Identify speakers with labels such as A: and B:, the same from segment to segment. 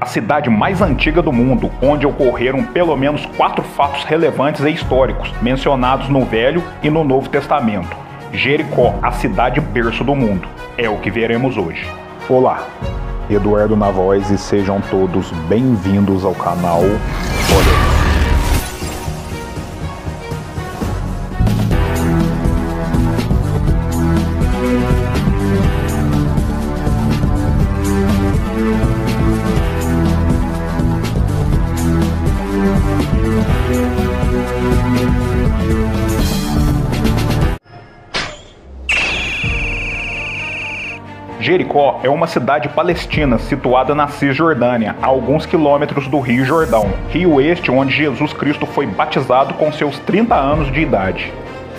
A: a cidade mais antiga do mundo, onde ocorreram pelo menos quatro fatos relevantes e históricos mencionados no Velho e no Novo Testamento. Jericó, a cidade berço do mundo. É o que veremos hoje. Olá, Eduardo na voz e sejam todos bem-vindos ao canal Olha. Jericó é uma cidade palestina situada na Cisjordânia, a alguns quilômetros do Rio Jordão, rio este onde Jesus Cristo foi batizado com seus 30 anos de idade.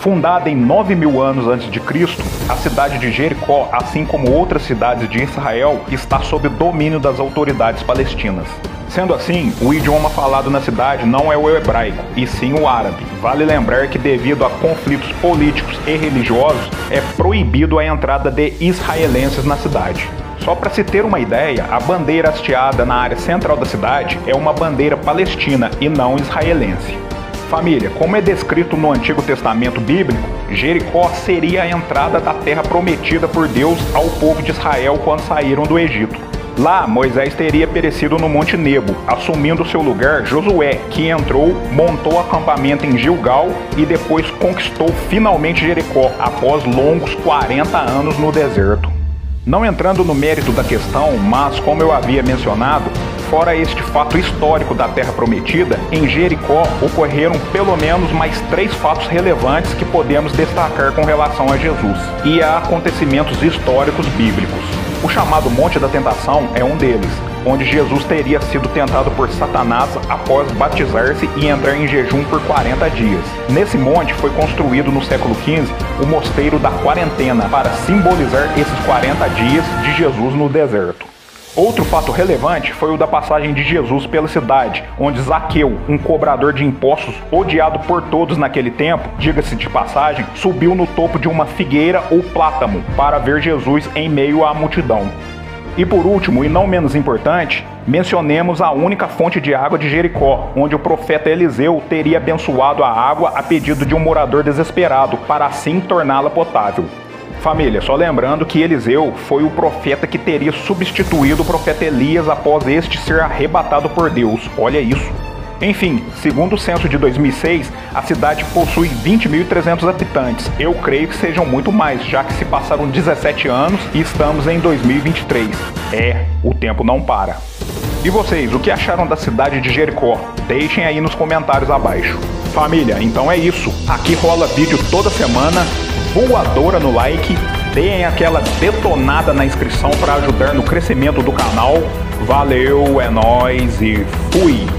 A: Fundada em 9 mil anos antes de Cristo, a cidade de Jericó, assim como outras cidades de Israel, está sob domínio das autoridades palestinas. Sendo assim, o idioma falado na cidade não é o hebraico, e sim o árabe. Vale lembrar que, devido a conflitos políticos e religiosos, é proibido a entrada de israelenses na cidade. Só para se ter uma ideia, a bandeira hasteada na área central da cidade é uma bandeira palestina e não israelense. Família, como é descrito no Antigo Testamento bíblico, Jericó seria a entrada da terra prometida por Deus ao povo de Israel quando saíram do Egito. Lá, Moisés teria perecido no Monte Nebo, assumindo seu lugar Josué, que entrou, montou acampamento em Gilgal e depois conquistou finalmente Jericó, após longos 40 anos no deserto. Não entrando no mérito da questão, mas como eu havia mencionado, fora este fato histórico da Terra Prometida, em Jericó ocorreram pelo menos mais três fatos relevantes que podemos destacar com relação a Jesus e a acontecimentos históricos bíblicos. O chamado Monte da Tentação é um deles, onde Jesus teria sido tentado por Satanás após batizar-se e entrar em jejum por 40 dias. Nesse monte foi construído no século XV o Mosteiro da Quarentena para simbolizar esses 40 dias de Jesus no deserto. Outro fato relevante foi o da passagem de Jesus pela cidade, onde Zaqueu, um cobrador de impostos odiado por todos naquele tempo, diga-se de passagem, subiu no topo de uma figueira ou plátano para ver Jesus em meio à multidão. E por último, e não menos importante, mencionemos a única fonte de água de Jericó, onde o profeta Eliseu teria abençoado a água a pedido de um morador desesperado, para assim torná-la potável. Família, só lembrando que Eliseu foi o profeta que teria substituído o profeta Elias após este ser arrebatado por Deus. Olha isso. Enfim, segundo o censo de 2006, a cidade possui 20.300 habitantes. Eu creio que sejam muito mais, já que se passaram 17 anos e estamos em 2023. É, o tempo não para. E vocês, o que acharam da cidade de Jericó? Deixem aí nos comentários abaixo. Família, então é isso. Aqui rola vídeo toda semana voadora no like, deem aquela detonada na inscrição para ajudar no crescimento do canal. Valeu, é nóis e fui!